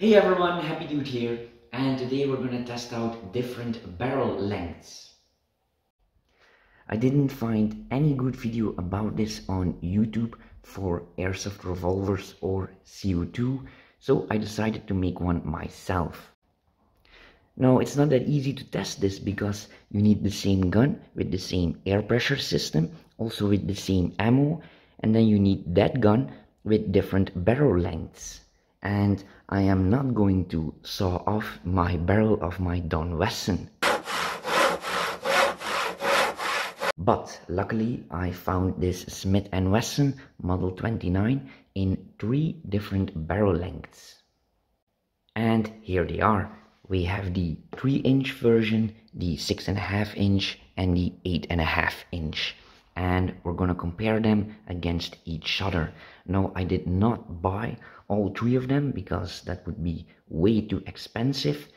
Hey everyone, Happy Dude here, and today we're gonna test out different barrel lengths. I didn't find any good video about this on YouTube for airsoft revolvers or CO2, so I decided to make one myself. Now, it's not that easy to test this because you need the same gun with the same air pressure system, also with the same ammo, and then you need that gun with different barrel lengths. And I am not going to saw off my barrel of my Dan Wesson. But luckily I found this Smith & Wesson Model 29 in three different barrel lengths. And here they are. We have the 3 inch version, the 6.5 inch and the 8.5 inch and we're gonna compare them against each other. No, I did not buy all three of them because that would be way too expensive.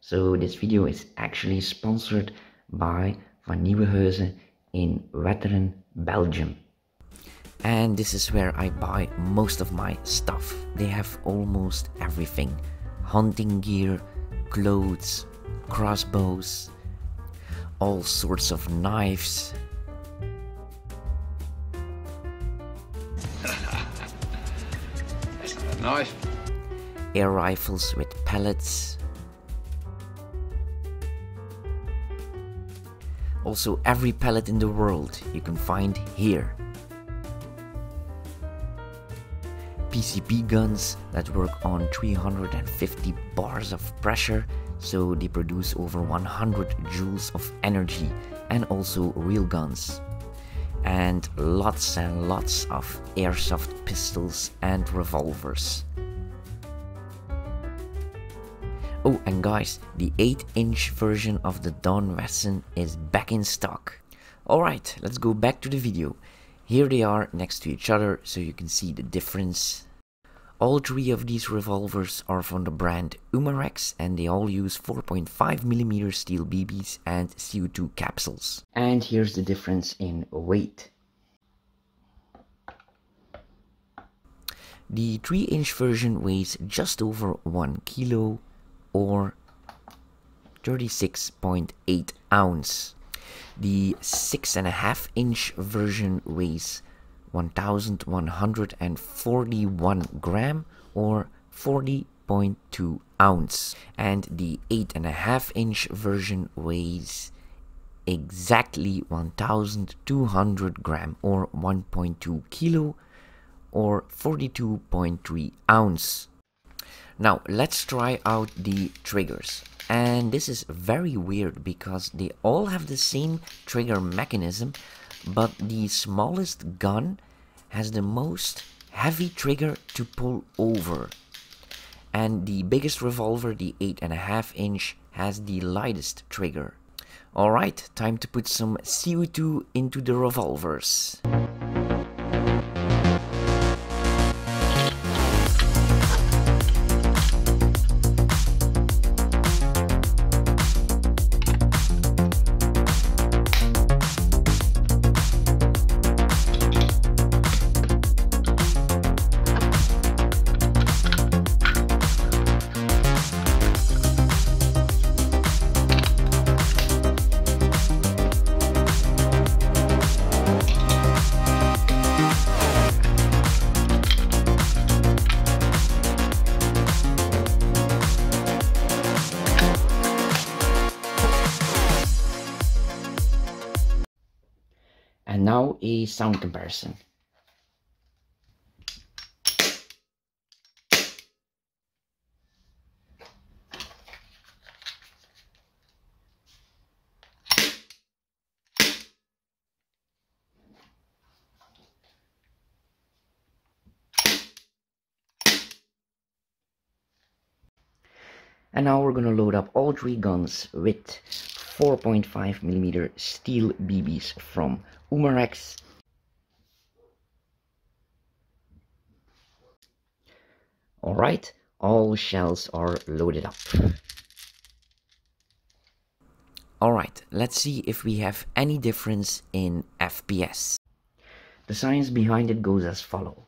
So this video is actually sponsored by Van Nieuwenhuizen in Wetteren, Belgium. And this is where I buy most of my stuff. They have almost everything. Hunting gear, clothes, crossbows, all sorts of knives, Nice. Air rifles with pellets. Also every pellet in the world you can find here. PCP guns that work on 350 bars of pressure so they produce over 100 joules of energy and also real guns and lots and lots of airsoft pistols and revolvers. Oh, and guys, the 8 inch version of the Dan Wesson is back in stock. Alright, let's go back to the video. Here they are next to each other so you can see the difference all three of these revolvers are from the brand Umarex and they all use 4.5mm steel BBs and CO2 capsules. And here's the difference in weight. The 3 inch version weighs just over 1 kilo or 36.8 ounce. The 6.5 inch version weighs 1141 gram or 40.2 ounce. And the 8.5 inch version weighs exactly 1200 gram or 1.2 kilo or 42.3 ounce. Now let's try out the triggers. And this is very weird because they all have the same trigger mechanism but the smallest gun has the most heavy trigger to pull over. And the biggest revolver the 8.5 inch has the lightest trigger. Alright time to put some CO2 into the revolvers now a sound comparison. And now we're gonna load up all three guns with 4.5mm steel BBs from Umarex. Alright, all shells are loaded up. Alright, let's see if we have any difference in FPS. The science behind it goes as follow.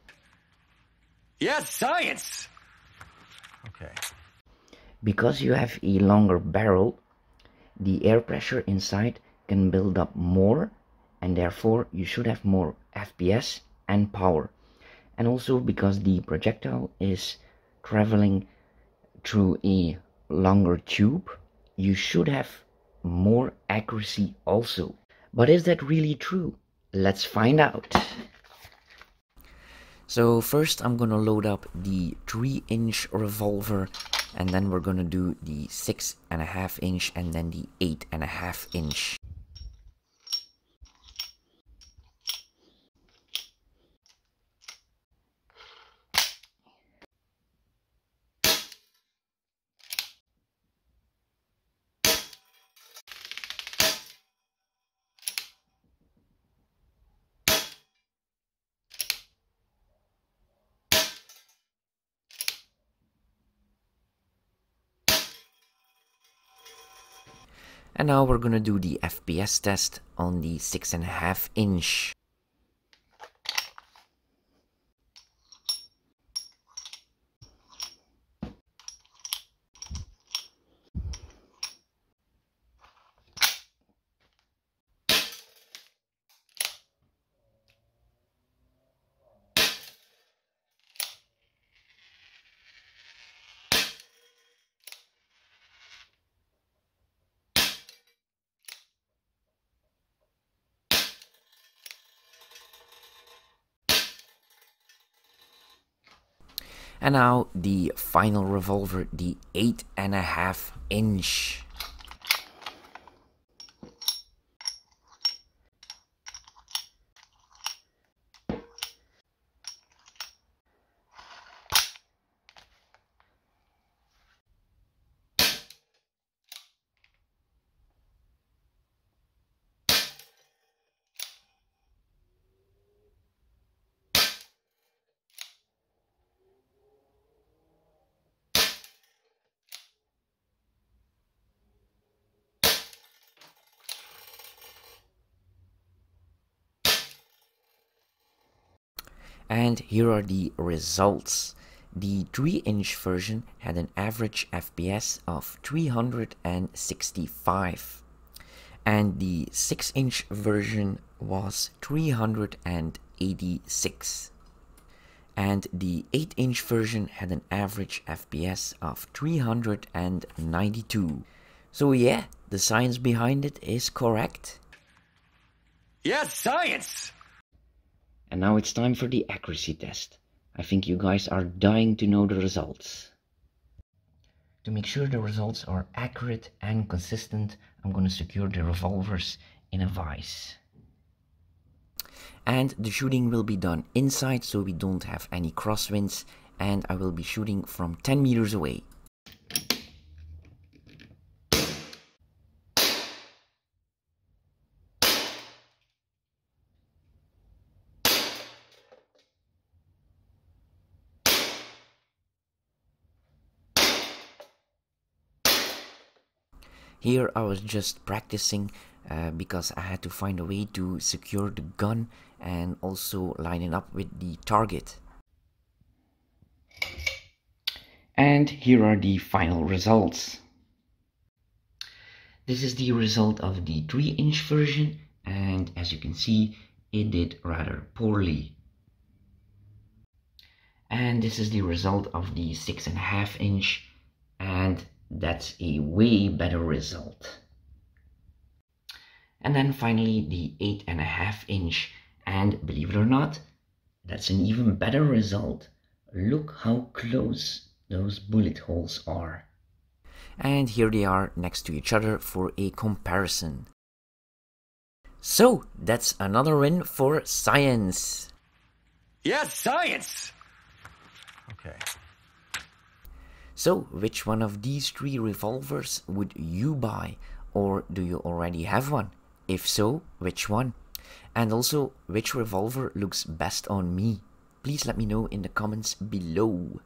Yes, science! Okay. Because you have a longer barrel, the air pressure inside can build up more and therefore you should have more FPS and power. And also because the projectile is traveling through a longer tube, you should have more accuracy also. But is that really true? Let's find out. So first I'm gonna load up the 3 inch revolver and then we're gonna do the 6.5 inch and then the 8.5 inch. And now we're gonna do the FPS test on the 6.5 inch. And now the final revolver, the eight and a half inch. And here are the results. The 3-inch version had an average FPS of 365 and the 6-inch version was 386 and the 8-inch version had an average FPS of 392. So yeah, the science behind it is correct. Yes, science! And now it's time for the accuracy test. I think you guys are dying to know the results. To make sure the results are accurate and consistent, I'm going to secure the revolvers in a vise. And the shooting will be done inside so we don't have any crosswinds and I will be shooting from 10 meters away. Here I was just practicing uh, because I had to find a way to secure the gun and also line it up with the target. And here are the final results. This is the result of the 3 inch version and as you can see it did rather poorly. And this is the result of the 6.5 inch and that's a way better result. And then finally the eight and a half inch and believe it or not, that's an even better result. Look how close those bullet holes are. And here they are next to each other for a comparison. So, that's another win for science. Yes, science! Okay. So, which one of these three revolvers would you buy? Or do you already have one? If so, which one? And also, which revolver looks best on me? Please let me know in the comments below.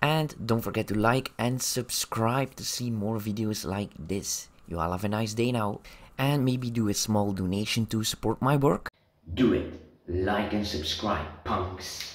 And don't forget to like and subscribe to see more videos like this. You all have a nice day now. And maybe do a small donation to support my work. Do it. Like and subscribe, punks.